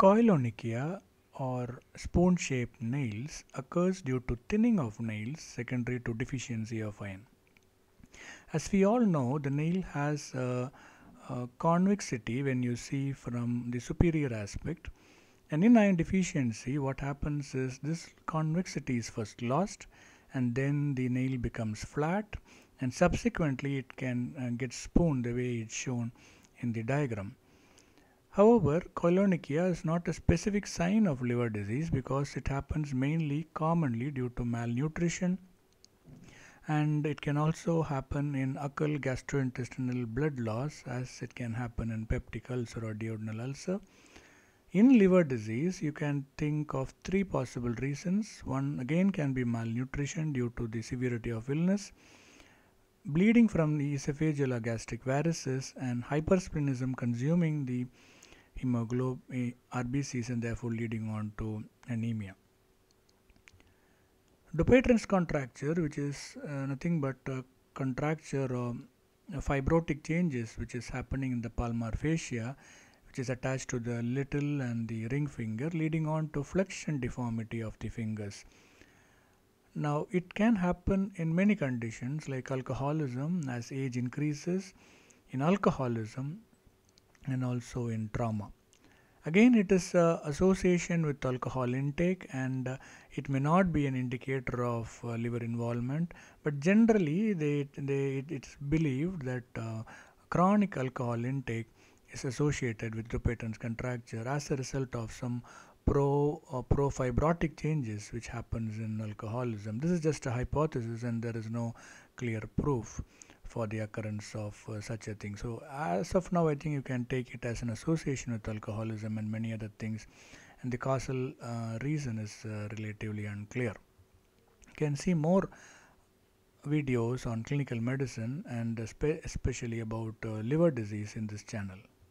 Koilonychia or spoon-shaped nails occurs due to thinning of nails secondary to deficiency of iron. As we all know, the nail has a, a convexity when you see from the superior aspect and in iron deficiency what happens is this convexity is first lost and then the nail becomes flat and subsequently it can uh, get spooned the way it's shown in the diagram. However, koilonychia is not a specific sign of liver disease because it happens mainly commonly due to malnutrition and it can also happen in occult gastrointestinal blood loss as it can happen in peptic ulcer or duodenal ulcer. In liver disease, you can think of three possible reasons. One again can be malnutrition due to the severity of illness bleeding from the esophageal or gastric varices and hypersplenism consuming the hemoglobin RBCs and therefore leading on to anemia. Dupuytren's contracture which is uh, nothing but a contracture or fibrotic changes which is happening in the palmar fascia which is attached to the little and the ring finger leading on to flexion deformity of the fingers. Now, it can happen in many conditions like alcoholism as age increases, in alcoholism, and also in trauma. Again, it is uh, association with alcohol intake, and uh, it may not be an indicator of uh, liver involvement, but generally, they, they, it's believed that uh, chronic alcohol intake is associated with Dupuytren's contracture as a result of some pro or pro-fibrotic changes which happens in alcoholism. This is just a hypothesis and there is no clear proof for the occurrence of uh, such a thing. So as of now I think you can take it as an association with alcoholism and many other things and the causal uh, reason is uh, relatively unclear. You can see more videos on clinical medicine and especially about uh, liver disease in this channel.